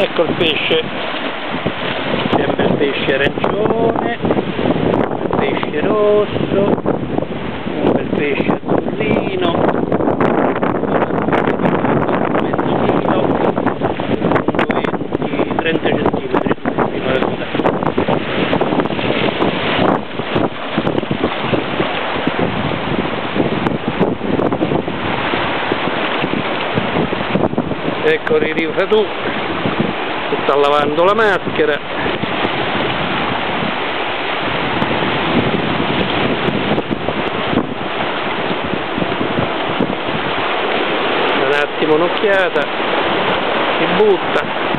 ecco il pesce un bel pesce arancione un pesce rosso un bel pesce azzurrino chilo 20 30 centimetri ecco Riri tu sta lavando la maschera. Un attimo un'occhiata si butta